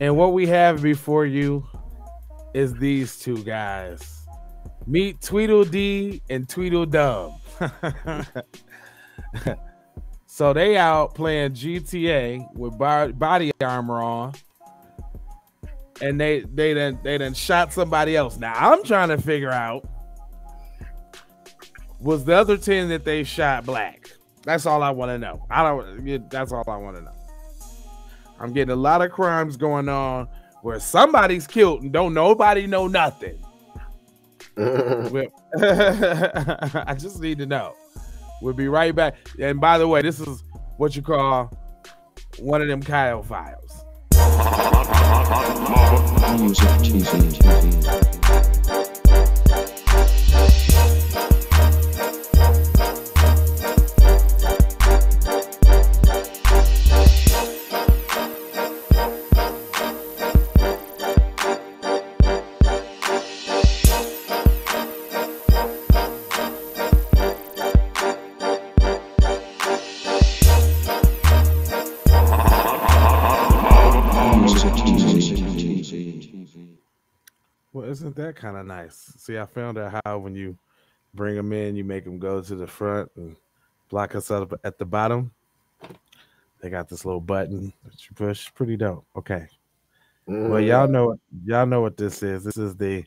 And what we have before you is these two guys. Meet Tweedledee and Tweedledum. so they out playing GTA with body armor on. And they they then they then shot somebody else. Now I'm trying to figure out was the other 10 that they shot black? That's all I want to know. I don't that's all I want to know. I'm getting a lot of crimes going on where somebody's killed and don't nobody know nothing. I just need to know. We'll be right back. And by the way, this is what you call one of them Kyle files. That kind of nice? See, I found out how when you bring them in, you make them go to the front and block us up at the bottom. They got this little button that you push. Pretty dope. Okay. Mm. Well, y'all know y'all know what this is. This is the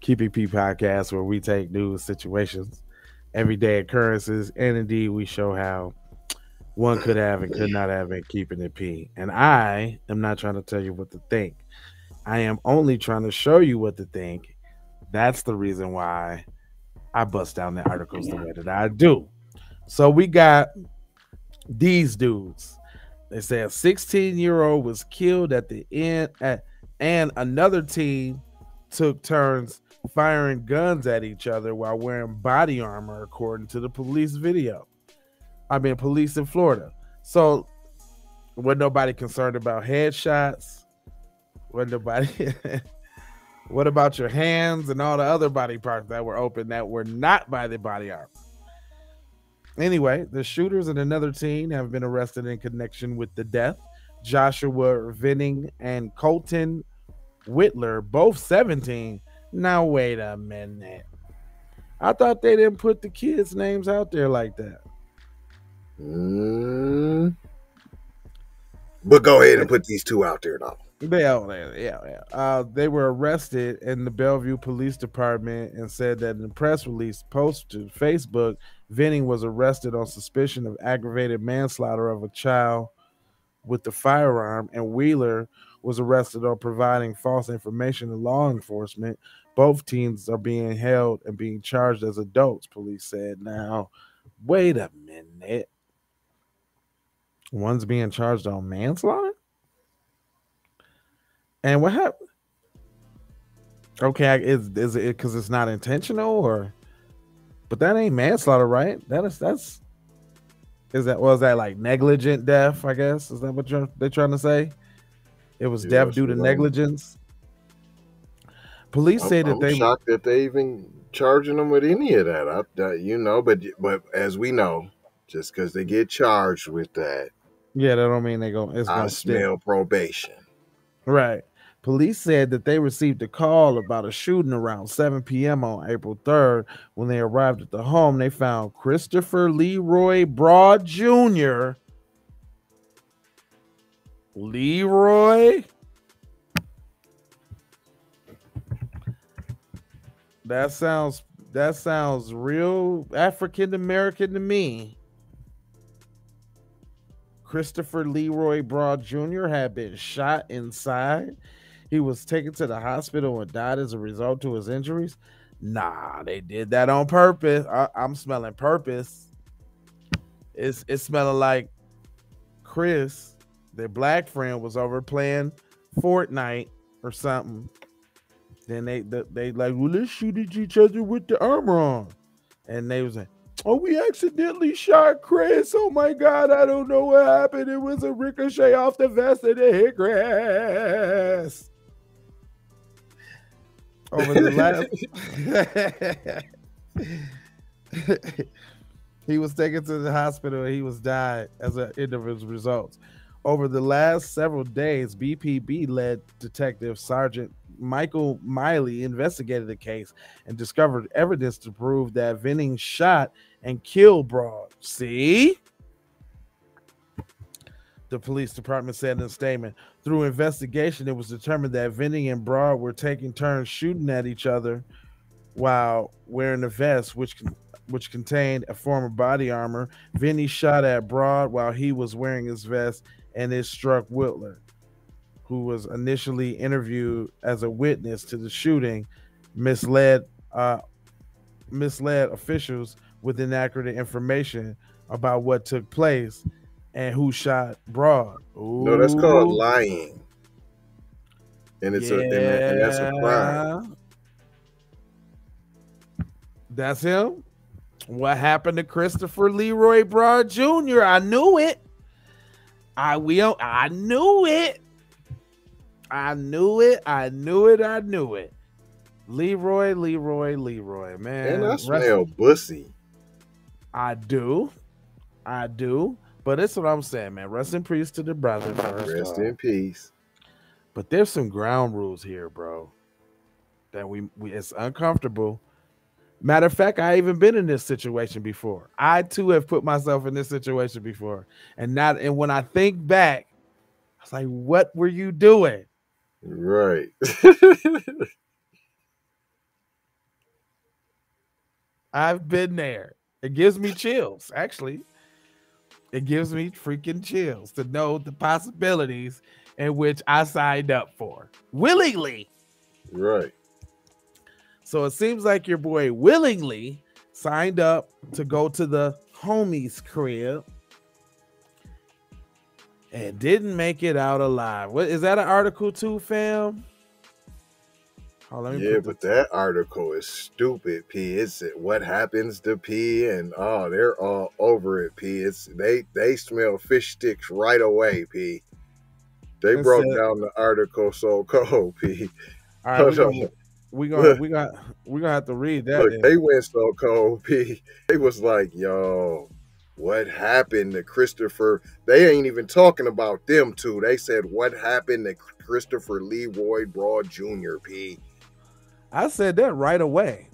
KPP podcast where we take news situations, everyday occurrences, and indeed we show how one could have and could not have been keeping it P. And I am not trying to tell you what to think. I am only trying to show you what to think. That's the reason why I bust down the articles the way that I do. So we got these dudes. They say a 16 year old was killed at the end, at, and another team took turns firing guns at each other while wearing body armor, according to the police video. I mean, police in Florida. So, was nobody concerned about headshots? What nobody. what about your hands and all the other body parts that were open that were not by the body armor? Anyway, the shooters and another teen have been arrested in connection with the death. Joshua Venning and Colton Whitler, both 17. Now, wait a minute. I thought they didn't put the kids' names out there like that. Mm. But go ahead and put these two out there, though. Yeah, yeah, yeah. Uh, they were arrested in the Belleview Police Department and said that in the press release posted to Facebook, Venning was arrested on suspicion of aggravated manslaughter of a child with the firearm, and Wheeler was arrested on providing false information to law enforcement. Both teens are being held and being charged as adults, police said. Now, wait a minute. One's being charged on manslaughter? And what happened? Okay, is is it because it's not intentional or? But that ain't manslaughter, right? That is that's. Is that was that like negligent death? I guess is that what you're they're trying to say? It was death due to negligence. Police say that I'm they shocked that they even charging them with any of that. I, you know, but but as we know, just because they get charged with that, yeah, that don't mean they go. It's gonna smell probation. Right. Police said that they received a call about a shooting around 7 p.m. on April 3rd. When they arrived at the home, they found Christopher Leroy Broad Jr. Leroy? That sounds that sounds real African American to me. Christopher Leroy Broad Jr. had been shot inside he was taken to the hospital and died as a result to his injuries. Nah, they did that on purpose. I, am smelling purpose. It's it's smelling like Chris, their black friend, was over playing Fortnite or something. Then they they, they like, well, let's shoot at each other with the armor on, and they was like, oh, we accidentally shot Chris. Oh my god, I don't know what happened. It was a ricochet off the vest and it hit Chris over the last. he was taken to the hospital and he was died as an end of his results. Over the last several days, BPD led Detective Sergeant Michael Miley investigated the case and discovered evidence to prove that Venning shot and killed Broad. See? The police department said in a statement through investigation, it was determined that Venning and Broad were taking turns shooting at each other while wearing a vest, which which contained a form of body armor. Vinny shot at Broad while he was wearing his vest, and it struck Whitler, who was initially interviewed as a witness to the shooting, misled uh, misled officials with inaccurate information about what took place and who shot Broad. Ooh. No, that's called lying, and it's yeah. a and, and that's a crime. That's him. What happened to Christopher Leroy Broad Jr.? I knew it. I will. I knew it. I knew it. I knew it. I knew it. Leroy, Leroy, Leroy, man. And I smell Rest- bussy. I do. I do. But that's what I'm saying, man. Rest in peace to the brother. Rest in peace. But there's some ground rules here, bro. That we, we it's uncomfortable. Matter of fact, I even been in this situation before. I too have put myself in this situation before. And not and when I think back, I was like, what were you doing? Right. I've been there. It gives me chills, actually. It gives me freaking chills to know the possibilities in which I signed up for willingly. Right. So it seems like your boy willingly signed up to go to the homie's crib and didn't make it out alive. What is that an article too, fam? Oh, yeah, but that article is stupid, P. It's what happens to P, and oh, they're all over it, P. It's they they smell fish sticks right away, P. They broke down the article so cold, P. All right, gonna, we gonna we got we gonna have to read that. Look, they went so cold, P. It was like, yo, what happened to Christopher? They ain't even talking about them two. They said what happened to Christopher Leroy Broad Jr. P. I said that right away.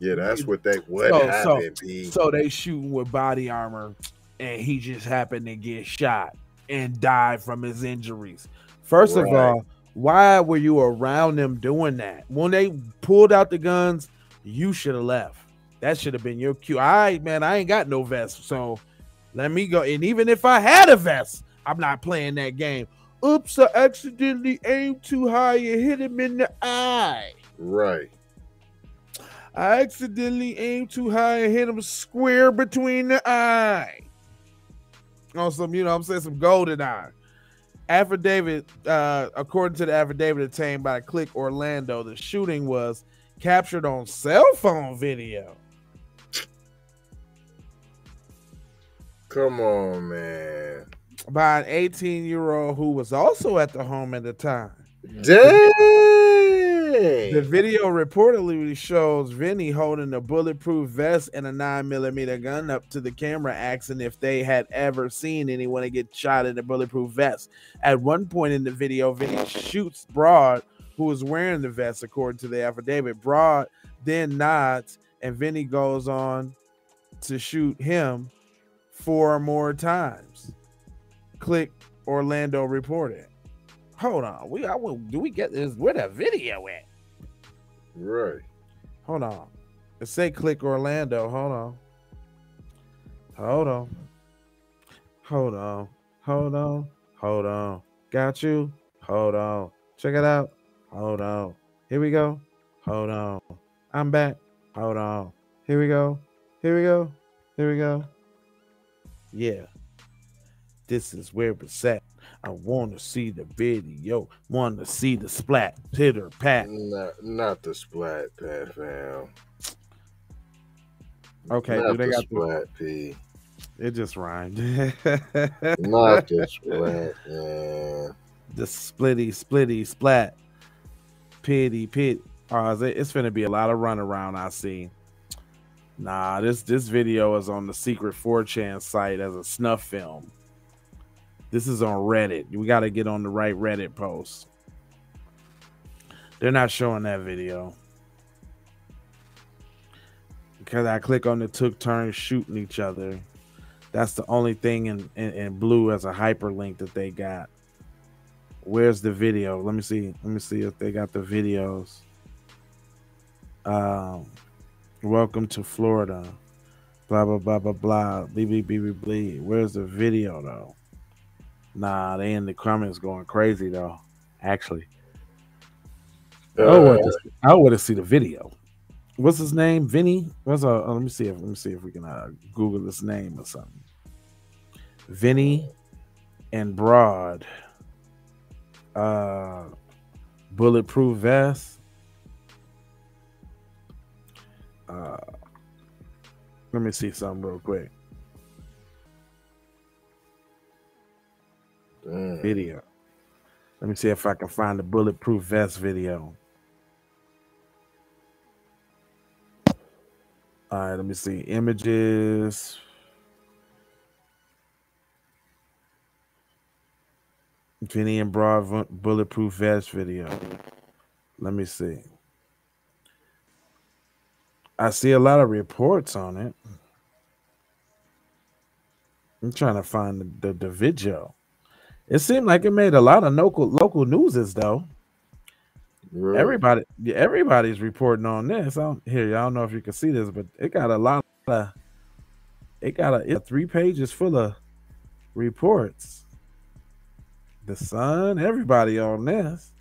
Yeah, that's what they what so, happened. So, P. so they shooting with body armor, and he just happened to get shot and died from his injuries. First right. of all, why were you around them doing that? When they pulled out the guns, you should have left. That should have been your cue. All right, man, I ain't got no vest, so let me go. And even if I had a vest, I'm not playing that game. Oops, I accidentally aimed too high and hit him in the eye. Right. I accidentally aimed too high and hit him square between the eye. On some, you know, I'm saying some golden eye. Affidavit, uh, according to the affidavit obtained by Click Orlando, the shooting was captured on cell phone video. Come on, man. By an 18 year old who was also at the home at the time. Dang. The video reportedly shows Vinny holding a bulletproof vest and a nine millimeter gun up to the camera, asking if they had ever seen anyone get shot in a bulletproof vest. At one point in the video, Vinny shoots Broad, who was wearing the vest, according to the affidavit. Broad then nods, and Vinny goes on to shoot him four more times. Click Orlando reported. Hold on. We I will do we get this where the video at? Right. Hold on. It say click Orlando. Hold on. Hold on. Hold on. Hold on. Hold on. Got you. Hold on. Check it out. Hold on. Here we go. Hold on. I'm back. Hold on. Here we go. Here we go. Here we go. Yeah. This is where it's at. I want to see the video. Want to see the splat, pitter pat. Not, not the splat pat, fam. Okay, not they the got splat the... p. It just rhymed. not the splat, man. The splitty, splitty, splat, pitty, pit. Oh, it's gonna be a lot of runaround. I see. Nah, this this video is on the secret 4chan site as a snuff film. This is on Reddit. We got to get on the right Reddit post. They're not showing that video. Because I click on the took turns shooting each other. That's the only thing in, in, in blue as a hyperlink that they got. Where's the video? Let me see. Let me see if they got the videos. Um, welcome to Florida. Blah blah blah blah blah. Bleep bleep bleep bleep. Where's the video though? Nah, they in the comments going crazy though. Actually, uh, I want to see the video. What's his name? Vinny. What's uh? let me see if let me see if we can uh, Google this name or something. Vinny and Broad. Uh, bulletproof vest. Uh, let me see something real quick. Damn. Video. Let me see if I can find the bulletproof vest video. All right, let me see images. Vinny and Broad bulletproof vest video. Let me see. I see a lot of reports on it. I'm trying to find the, the, the video. It seemed like it made a lot of local local newses though. Really? Everybody, everybody's reporting on this. I don't, here, I don't know if you can see this, but it got a lot of. It got a it, three pages full of reports. The Sun, everybody on this.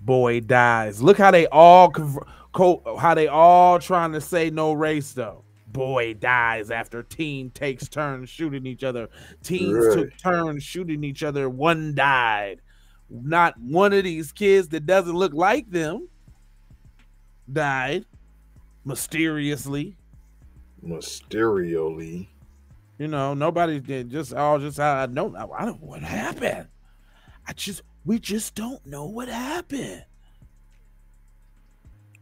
Boy dies. Look how they all how they all trying to say no race though. Boy dies after team takes turns shooting each other. Teams right. took turns shooting each other. One died not one of these kids that doesn't look like them died mysteriously. Mysteriously. You know, nobody did just all just I don't know. I don't know what happened. I just we just don't know what happened.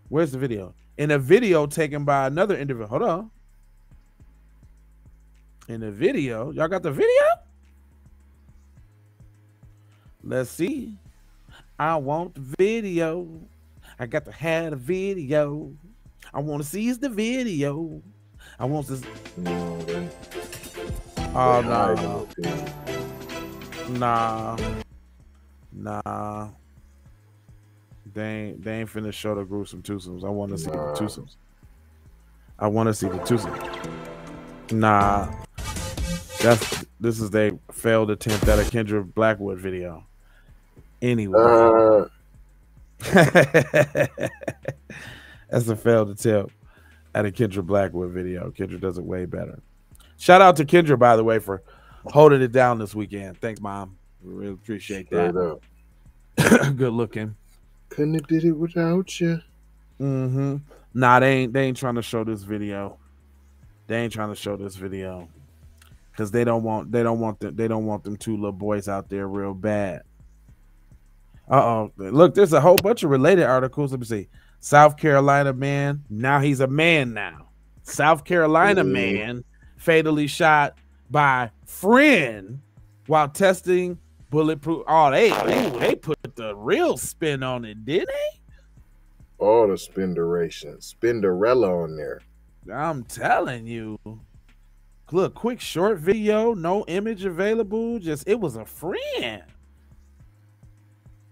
Where's the video? In a video taken by another individual. Hold on. In the video, y'all got the video? Let's see. I want the video. I got to have a video. I want to see the video. I want to. No, oh no. Nah. Nah. They ain't, they ain't finna show the gruesome twosomes. I want to see the twosomes. I want to see the twosomes. Nah. That's this is they failed attempt at a Kendra Blackwood video. Anyway. Uh... That's a failed attempt at a Kendra Blackwood video. Kendra does it way better. Shout out to Kendra, by the way, for holding it down this weekend. Thanks, Mom. We really appreciate that. Good looking. Couldn't have did it without you. Mm-hmm. Nah, they ain't they ain't trying to show this video. They ain't trying to show this video. Cause they don't want they don't want them they don't want them two little boys out there real bad. Uh oh. Look, there's a whole bunch of related articles. Let me see. South Carolina man. Now he's a man now. South Carolina Ooh. man fatally shot by friend while testing bulletproof. Oh, they they, they put the real spin on it, did they? All the spinderation, spinderella on there. I'm telling you. Look, quick short video, no image available. Just it was a friend.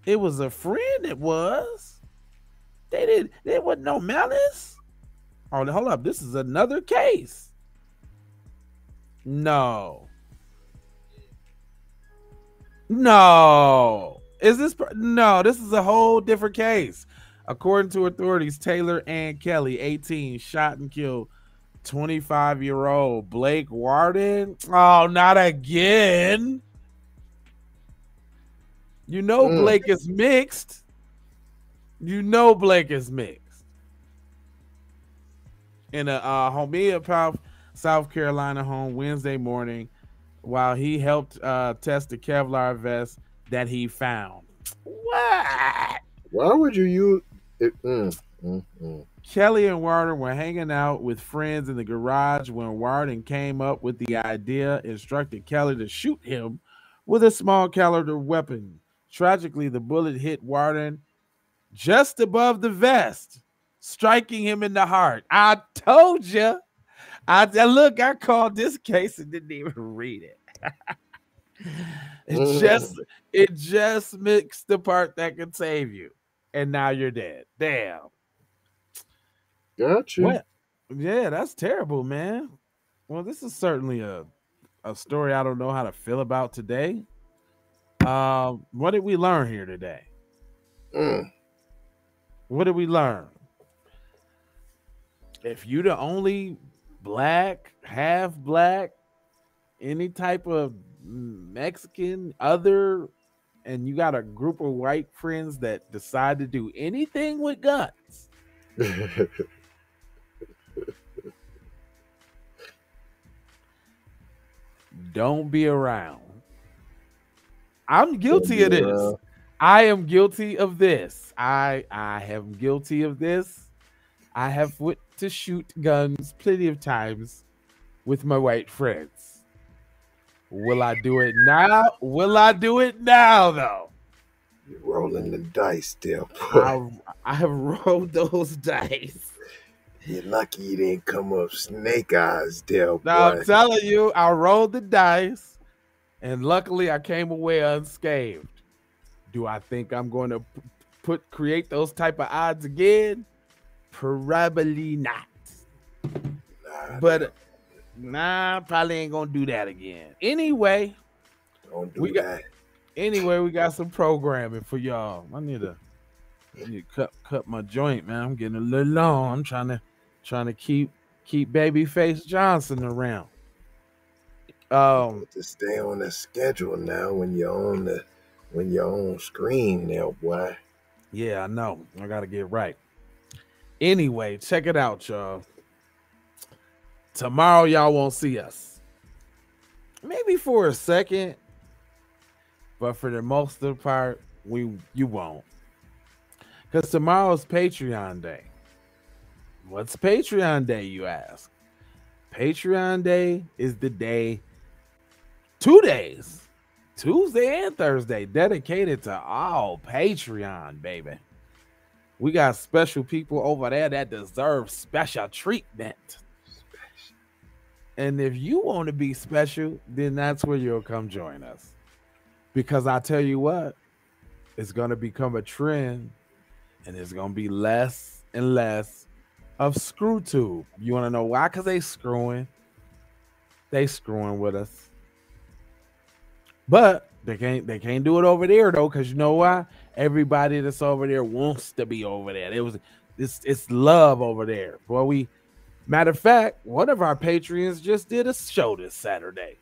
It was a friend. It was. They did. There was no malice. Oh, hold up. This is another case. No. No. Is this no? This is a whole different case. According to authorities, Taylor and Kelly, 18, shot and killed 25 year old Blake Warden. Oh, not again. You know mm. Blake is mixed. You know Blake is mixed. In a uh, Honea South Carolina home Wednesday morning, while he helped uh, test the Kevlar vest that he found. What? Why would you use it? Mm, mm, mm. Kelly and Warden were hanging out with friends in the garage when Warden came up with the idea, instructed Kelly to shoot him with a small caliber weapon. Tragically, the bullet hit Warden just above the vest, striking him in the heart. I told you. I look, I called this case and didn't even read it. it just it just mixed the part that could save you, and now you're dead. Damn. Gotcha. What? Yeah, that's terrible, man. Well, this is certainly a a story I don't know how to feel about today. Um, what did we learn here today? Mm. What did we learn? If you the only black, half black, any type of Mexican, other, and you got a group of white friends that decide to do anything with guns. don't be around. I'm guilty of this. I am guilty of this. I I am guilty of this. I have went to shoot guns plenty of times with my white friends. Will I do it now? Will I do it now though? You're rolling the dice, there. I, I have rolled those dice. You're lucky you didn't come up snake eyes, Dale. Now I'm telling you, I rolled the dice, and luckily I came away unscathed. Do I think I'm going to put create those type of odds again? Probably not. Nah, but nah, probably ain't gonna do that again. Anyway, don't do we that. Got, anyway, we got some programming for y'all. I need to, I need to cut cut my joint, man. I'm getting a little long. I'm trying to trying to keep keep babyface Johnson around. Um, to stay on the schedule now when you're on the when you're on screen now, boy. Yeah, I know. I gotta get right. Anyway, check it out, y'all. Tomorrow, y'all won't see us. Maybe for a second, but for the most of the part, we you won't. Because tomorrow's Patreon day. What's Patreon Day, you ask? Patreon Day is the day, two days, Tuesday and Thursday, dedicated to all Patreon, baby. We got special people over there that deserve special treatment. And if you want to be special, then that's where you'll come join us. Because I tell you what, it's going to become a trend and it's going to be less and less of ScrewTube. You want to know why? Because they screwing. They screwing with us. But they can't they can't do it over there though, because you know why? Everybody that's over there wants to be over there. It was it's it's love over there. Well, we matter of fact, one of our patrons just did a show this Saturday.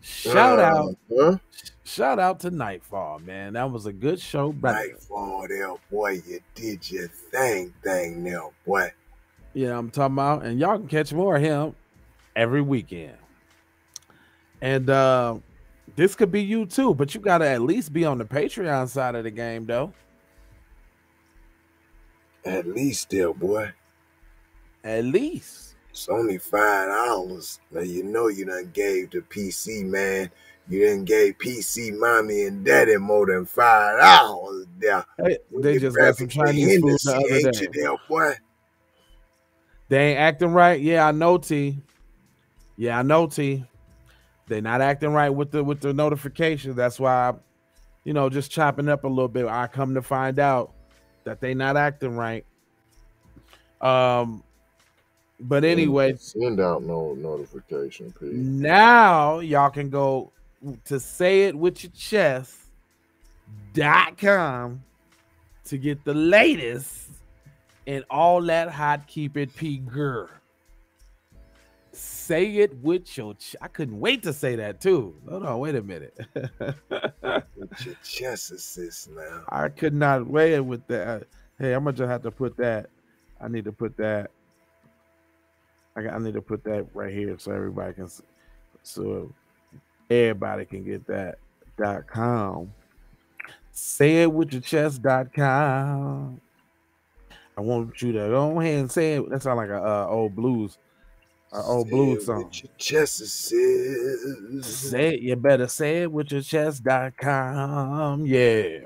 Shout uh, out, huh? Shout out to Nightfall, man. That was a good show. Brother. Nightfall, there, boy. You did your thing, thing, now, boy. Yeah, I'm talking about, and y'all can catch more of him every weekend. And uh this could be you too, but you gotta at least be on the Patreon side of the game, though. At least, still, boy. At least. It's only five dollars. Now you know you done gave the PC man. You didn't gave PC mommy and daddy more than five. There, hey, they just got some Chinese food the other day. There, boy. They ain't acting right. Yeah, I know T. Yeah, I know T. They not acting right with the with the notification. That's why, I, you know, just chopping up a little bit. I come to find out that they not acting right. Um, but anyway, send out no notification, Pete. Now y'all can go to say it with your chest dot com to get the latest and all that hot keep it p girl. Say it with your ch- I couldn't wait to say that too. Hold on, wait a minute. with your chest assist now. I could not wait with that. Hey, I'm gonna just have to put that. I need to put that I, I need to put that right here so everybody can, see so everybody can get that dot com. Say it with your chest dot com. I want you to go ahead and say it. That sounds like a uh, old blues, a old blues song. With Your chest says. Say it. You better say it with your chest.com. Yeah,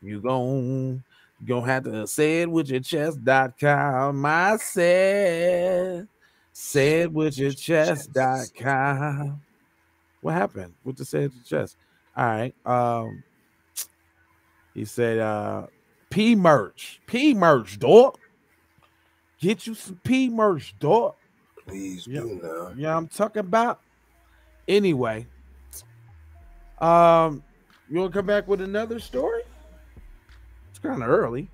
you gon' you gonna have to say it with your chest.com. I said, say it with your chest. Dot chest.com. What happened with the say it with chest? All right. Um, he said, uh, P merch, P merch, dog. Get you some P merch, dog. Please yeah. do now. Yeah, I'm talking about. Anyway, um, you want to come back with another story? It's kind of early.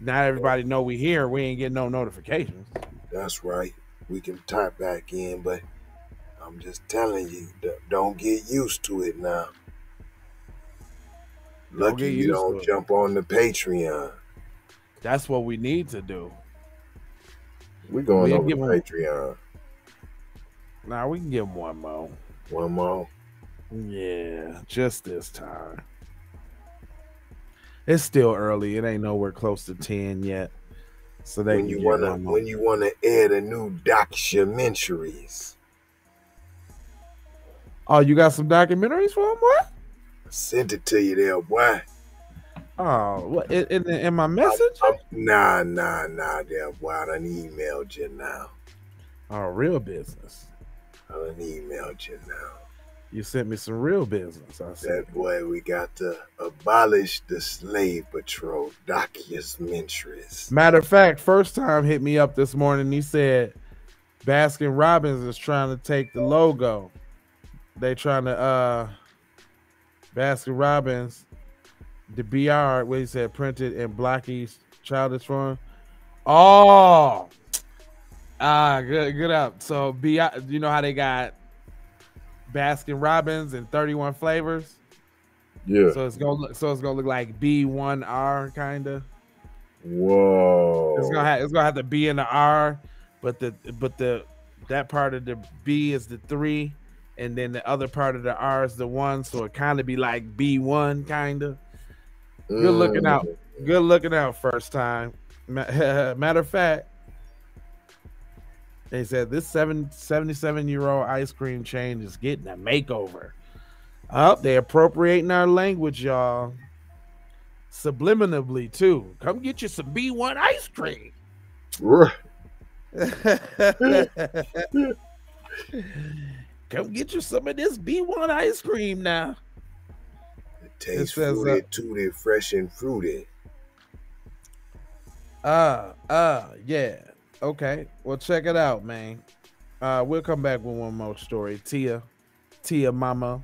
Not everybody know we here. We ain't getting no notifications. That's right. We can type back in, but I'm just telling you, don't get used to it now. Lucky you don't jump on the Patreon. That's what we need to do. We're going over to Patreon. Now nah, we can give him one more. One more. Yeah, just this time. It's still early. It ain't nowhere close to ten yet. So they when you wanna when you wanna add a new documentaries. Oh, you got some documentaries for him, what? sent it to you there, boy. Oh, what in, in, in my message? I'm, nah, nah, nah, there, boy. I done emailed you now. Oh, real business. I done emailed you now. You sent me some real business. I said. That boy, we got to abolish the slave patrol documentaries. Matter of fact, first time hit me up this morning. He said Baskin Robbins is trying to take the logo. They trying to uh Baskin Robbins, the BR, what he said, printed in Blackie's childish form. Oh, ah, good, good up. So, B, you know how they got Baskin Robbins and 31 flavors? Yeah. So it's gonna look, so it's gonna look like B1R kind of. Whoa. It's gonna have it's gonna have the B and the R, but the but the that part of the B is the three, and then the other part of the R is the one, so it kind of be like B one kind of. Good looking out. Mm. Good looking out first time. Matter of fact, they said this seven, 77 year old ice cream chain is getting a makeover. Up, oh, they appropriating our language, y'all. Subliminally too. Come get you some B1 ice cream. Come get you some of this B1 ice cream now. It tastes it says, fruity, uh, tooty, fresh and fruity. Uh, uh, yeah. Okay. Well, check it out, man. Uh, we'll come back with one more story. Tia, Tia Mama.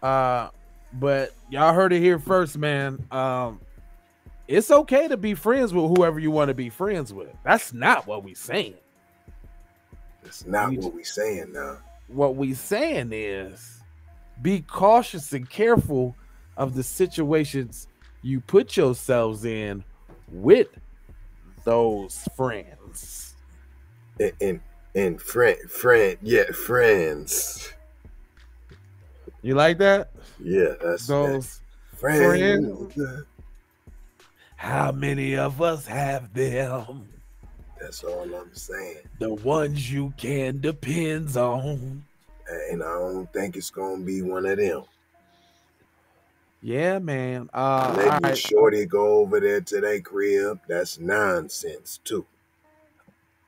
Uh, but y'all heard it here first, man. Um, it's okay to be friends with whoever you want to be friends with. That's not what we saying. That's not we, what we saying now what we saying is be cautious and careful of the situations you put yourselves in with those friends. And and, and friend friend yeah friends. You like that? Yeah, that's those that. friends. friends. How many of us have them? That's all I'm saying. The ones you can depend on. And I don't think it's gonna be one of them. Yeah, man. Uh Let right. Shorty go over there to that crib. That's nonsense too.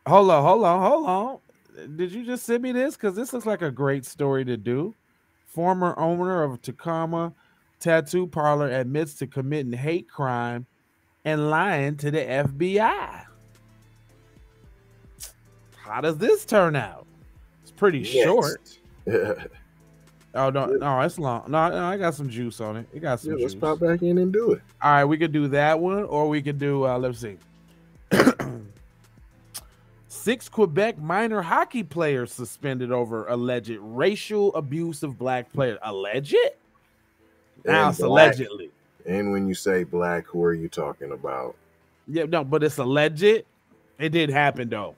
Hold on, hold on, hold on. Did you just send me this? Because this looks like a great story to do. Former owner of Tacoma Tattoo Parlor admits to committing hate crime and lying to the FBI. How does this turn out? It's pretty Next. short. oh no, no, it's long. No, no, I got some juice on it. It got some. Yeah, let's juice. pop back in and do it. All right, we could do that one, or we could do. Uh, let's see. Six Quebec minor hockey players suspended over alleged racial abuse of black players. Alleged? Now it's allegedly. And when you say black, who are you talking about? Yeah, no, but it's alleged. It did happen though.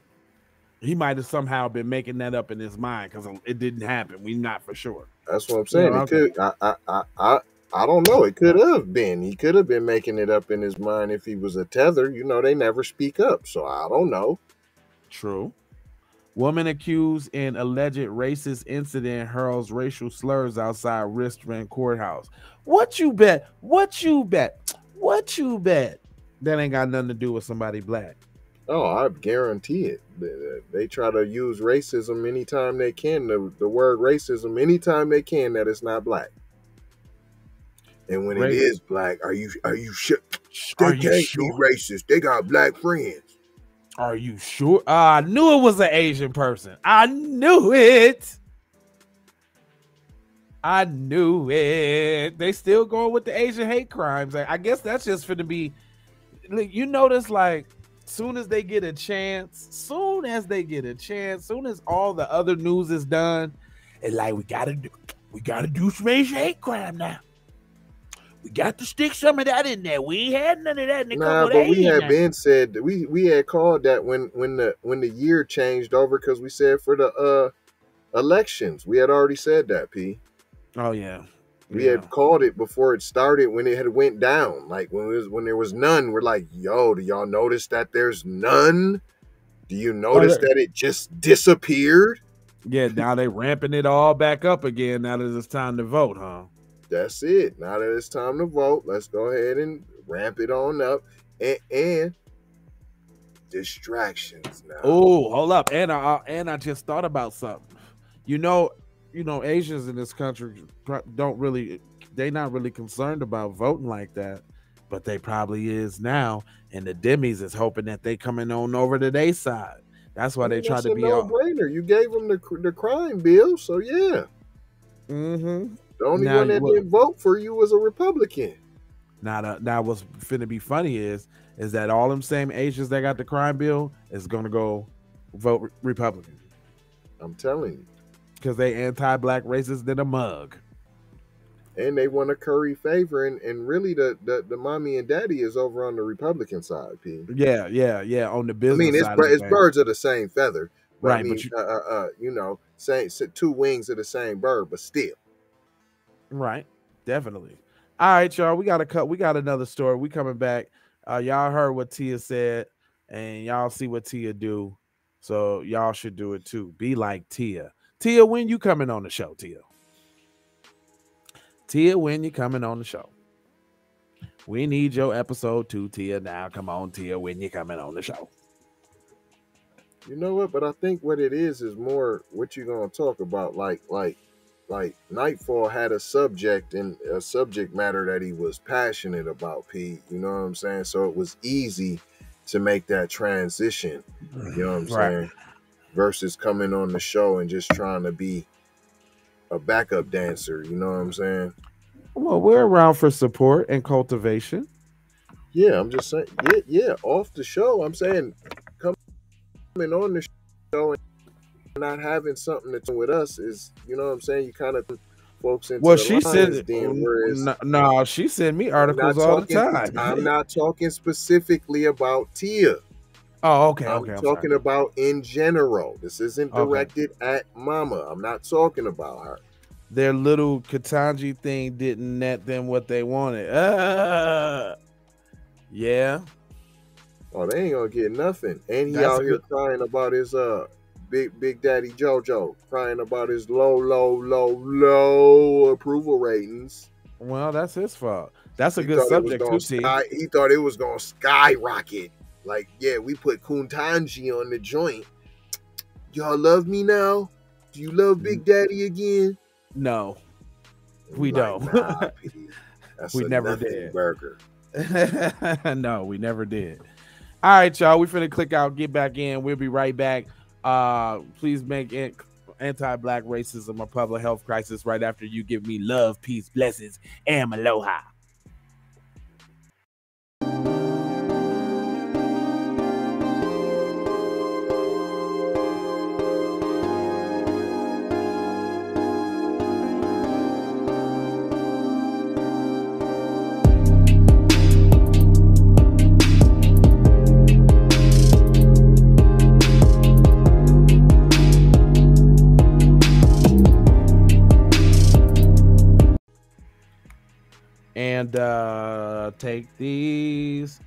He might have somehow been making that up in his mind because it didn't happen. We not for sure. That's what I'm saying. Yeah, okay. could, I, I, I, I don't know. It could have been. He could have been making it up in his mind if he was a tether. You know, they never speak up, so I don't know. True. Woman accused in alleged racist incident hurls racial slurs outside Richmond courthouse. What you bet? What you bet? What you bet? That ain't got nothing to do with somebody black. Oh, I guarantee it. They try to use racism anytime they can. The, the word racism anytime they can that it's not black. And when it is black, are you are you sure? They are can't sure? be racist. They got black friends. Are you sure? Uh, I knew it was an Asian person. I knew it. I knew it. They still going with the Asian hate crimes. I guess that's just for to be. You notice, like, soon as they get a chance, soon as they get a chance, soon as all the other news is done, it's like we gotta do, we gotta do some Asian hate crime now. We got to stick some of that in there. We ain't had none of that in the nah, but we had been said that we we had called that when when the when the year changed over because we said for the uh elections we had already said that p. Oh yeah. We yeah. had called it before it started when it had went down. Like when it was when there was none, we're like, yo, do y'all notice that there's none? Do you oh, notice oh, that it just disappeared? Yeah, now they ramping it all back up again now that it's time to vote, huh? that's it. Now that it's time to vote, let's go ahead and ramp it on up. And, and distractions now. Oh, hold up. And I uh, and I just thought about something. You know, you know, Asians in this country don't really they not really concerned about voting like that, but they probably is now. And the Demis is hoping that they coming on over to their side. That's why I mean, they try to be no brainer. You gave them the the crime bill, so yeah. Mm-hmm. The only now, one that didn't vote for you was a Republican. Now, the, now what's finna be funny is is that all them same Asians that got the crime bill is gonna go vote Republican. I'm telling you, because they anti-black racist than a mug. And they want to curry favor, and, and really the, the the mommy and daddy is over on the Republican side, P. Yeah, yeah, yeah. On the business. I mean, it's, it's birds of the same feather. right, I mean, but you, uh, uh, uh, you know, same two wings of the same bird, but still. Right. Definitely. All right, y'all. We got a cut. We got another story. We coming back. Uh, y'all heard what Tia said, and y'all see what Tia do. So y'all should do it too. Be like Tia. Tia, when you coming on the show, Tia? Tia, when you coming on the show? We need your episode two, Tia. Now, come on, Tia, when you coming on the show? You know what? But I think what it is is more what you're gonna talk about, like, like like Nightfall had a subject and a subject matter that he was passionate about, Pete. You know what I'm saying? So it was easy to make that transition. You know what I'm right. saying? Versus coming on the show and just trying to be a backup dancer. You know what I'm saying? Well, we're around for support and cultivation. Yeah, I'm just saying. Yeah, yeah. Off the show, I'm saying coming on the show and not having something to do with us is, you know what I'm saying? You kind of folks into well, she said, no, no, she sent me articles all the time. I'm not talking specifically about Tia. Oh, okay. I'm okay, talking about in general. This isn't directed okay. at Mama. I'm not talking about her. Their little Ketanji thing didn't net them what they wanted. Uh, yeah. Oh, they ain't gonna get nothing. And he That's out here crying about his uh Big Big Daddy JoJo crying about his low, low, low, low approval ratings. Well, that's his fault. That's a he good subject too. Sky, he thought it was gonna skyrocket. Like, yeah, we put Kuntanji on the joint. Y'all love me now? Do you love Big Daddy again? No, we like, don't. Nah, we never did. Burger. no, we never did. All right, y'all. We finna click out, get back in. We'll be right back. Uh, please make it anti-black racism a public health crisis right after you give me love, peace, blessings, and aloha. And uh take these.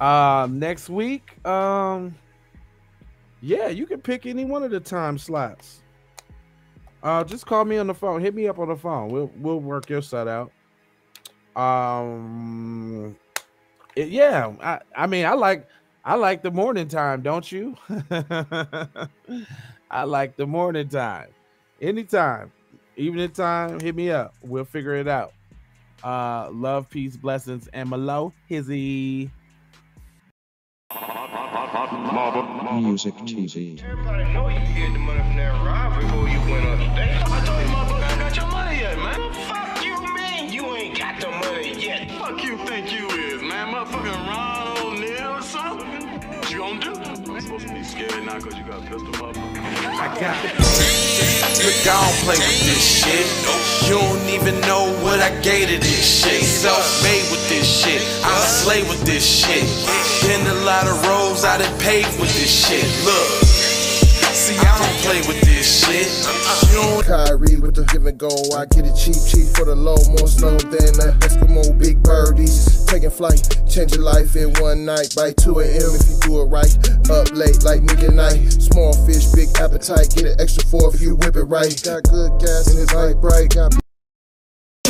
Um, next week, um, yeah, you can pick any one of the time slots. Uh, just call me on the phone. Hit me up on the phone. We'll we'll work your set out. Um, it, yeah, I I mean I like I like the morning time, don't you? I like the morning time. Anytime, evening time, hit me up. We'll figure it out. Uh, love, peace, blessings, and Malo Hizzy. Music TV. Everybody know you hid the money from that ride before you went on stage. Scared now because you got pistol, motherfucker. I got Look, I don't play with this shit. You don't even know what I gave to this shit. Self-made with this shit. I slay with this shit. Been a lot of roads I done paved with this shit. Look, see, I don't play with this shit. You don't Kyrie with the give and go. I get it cheap, cheap for the low. More snow than the Eskimo big birdies. Taking flight, change your life in one night. By 2 a.m. if you do it right. Up late like nigga night. Small fish, big appetite. Get an extra four if you whip it right. Got good gas and it's light bright. Got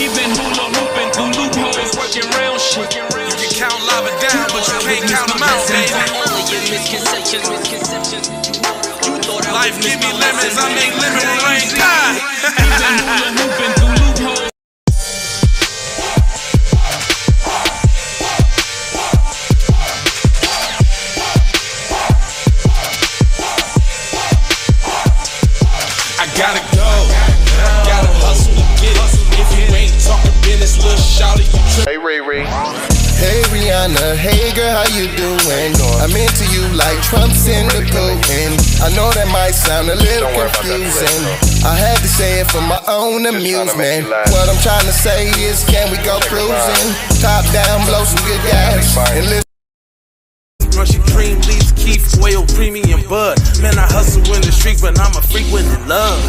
He been hula hooping through loopholes, working round shit. You can count lava down, but you can't count them out, baby. Life give me lemons, I make lemon rain. Gotta go, gotta hustle to get it. If you ain't talking business, little shawty, you trippin'. Hey, Ray Ray. Hey Rihanna, hey girl, how you doing? I'm into you like Trump's in the Putin. I know that might sound a little Don't worry about that confusing. I had to say it for my own trying to make amusement. What I'm trying to say is, can we go cruising? Top down, blow some good gas, and listen. Rushing cream, leaves, Keith, oil, premium bud. Man, I hustle in the street, but I'm a freak with love.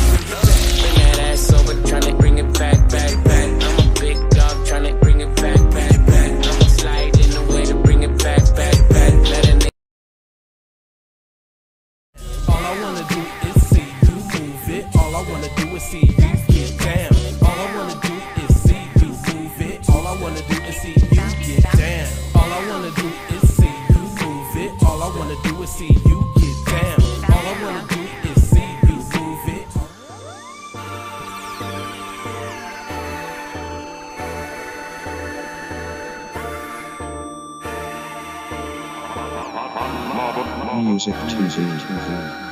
I wanna do is see you move it. All I wanna do is see you get down. All I wanna do is see you move it. All I wanna do is see you get down. All I wanna do is see you move it. All I wanna do is see you get down. All I wanna do is see you move it. Music TV.